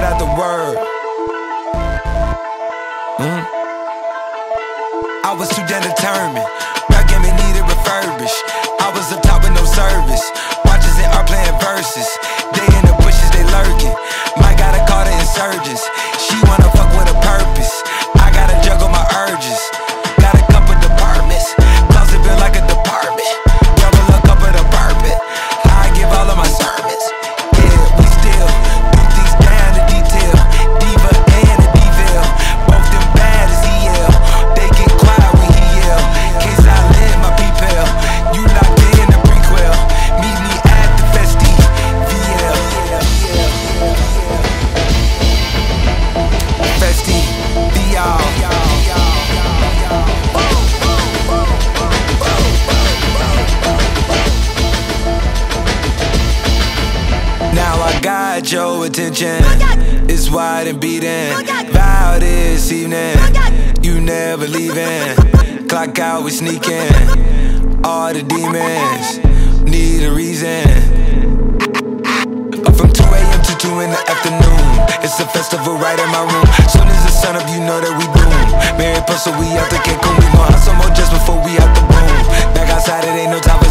spread out the word. Mm. I was too damn determined. Got your attention. It's wide and beating. Vow this evening, you never leaving. Clock out, we sneaking. All the demons need a reason. Up from 2 a.m. to 2 in the afternoon. It's a festival right in my room. Soon as the sun up, you know that we doom. Mary Puzzle, we out the Cancun. We gon' hustle more just before we out the boom. Back outside, it ain't no time for